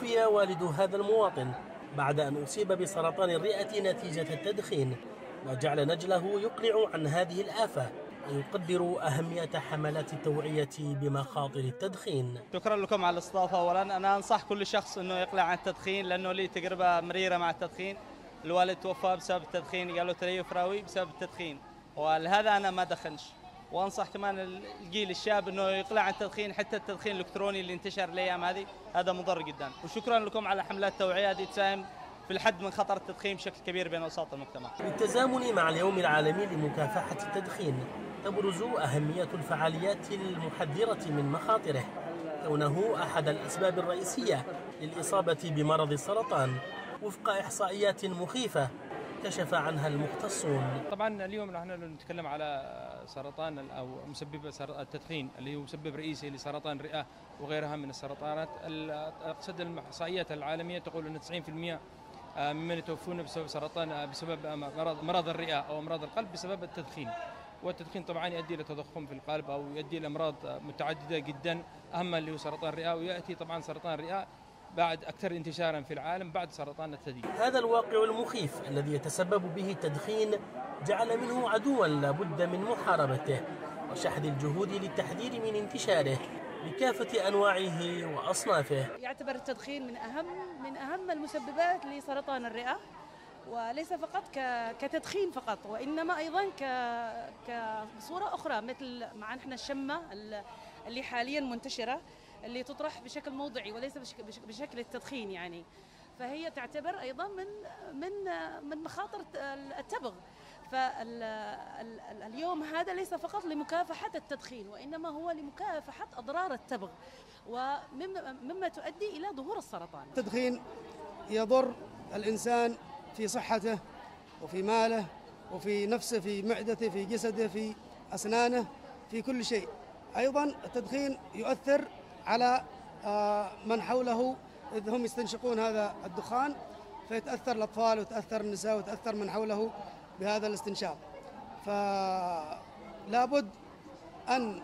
توفي والد هذا المواطن بعد أن أصيب بسرطان الرئة نتيجة التدخين. ما جعل نجله يقلع عن هذه الآفة ويقدر أهمية حملات التوعية بمخاطر التدخين. شكرا لكم على الاستضافة. أولا أنا أنصح كل شخص أنه يقلع عن التدخين لأنه لي تجربة مريرة مع التدخين. الوالد توفى بسبب التدخين قالوا تليف راوي بسبب التدخين ولهذا أنا ما دخنش. وأنصح كمان الجيل الشاب إنه يقلع عن التدخين حتى التدخين الإلكتروني اللي انتشر الأيام هذه. هذا مضر جدا. وشكرا لكم على حملات التوعية. هذه تساهم في الحد من خطر التدخين بشكل كبير بين أوساط المجتمع. بالتزامن مع اليوم العالمي لمكافحة التدخين تبرز أهمية الفعاليات المحذرة من مخاطره. كونه أحد الأسباب الرئيسية للإصابة بمرض السرطان وفق إحصائيات مخيفة. كشف عنها المختصون. طبعا اليوم نحن نتكلم على سرطان أو مسبب التدخين اللي هو مسبب رئيسي لسرطان الرئة وغيرها من السرطانات. أقصد الاحصائيات العالمية تقول إن 90% ممن يتوفون بسبب سرطان بسبب مرض مرض الرئة أو امراض القلب بسبب التدخين. والتدخين طبعا يؤدي إلى تضخم في القلب أو يؤدي إلى أمراض متعددة جدا اهمها اللي هو سرطان الرئة ويأتي طبعا سرطان الرئة بعد أكثر انتشارا في العالم بعد سرطان الثدي. هذا الواقع المخيف الذي يتسبب به التدخين جعل منه عدوا لابد من محاربته وشحذ الجهود للتحذير من انتشاره بكافة أنواعه وأصنافه. يعتبر التدخين من أهم من أهم المسببات لسرطان الرئة وليس فقط كتدخين فقط وإنما أيضا كصورة أخرى مثل مع نحن الشمة اللي حاليا منتشرة. اللي تطرح بشكل موضعي وليس بشكل التدخين يعني فهي تعتبر أيضا من من من مخاطر التبغ فاليوم هذا ليس فقط لمكافحة التدخين وإنما هو لمكافحة أضرار التبغ ومما تؤدي إلى ظهور السرطان. التدخين يضر الإنسان في صحته وفي ماله وفي نفسه في معدته في جسده في أسنانه في كل شيء. أيضا التدخين يؤثر على من حوله إذ هم يستنشقون هذا الدخان فيتأثر الأطفال وتأثر النساء وتأثر من حوله بهذا الاستنشاق. فلا بد أن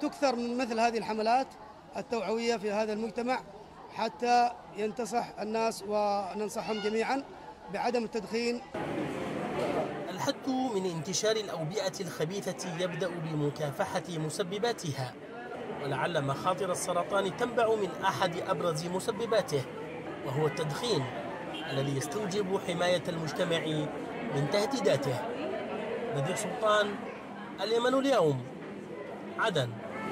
تكثر من مثل هذه الحملات التوعوية في هذا المجتمع حتى ينتصح الناس وننصحهم جميعا بعدم التدخين. الحد من انتشار الأوبئة الخبيثة يبدأ بمكافحة مسبباتها. ولعل مخاطر السرطان تنبع من أحد أبرز مسبباته وهو التدخين الذي يستوجب حماية المجتمع من تهديداته. نذير سلطان اليمن اليوم. عدن.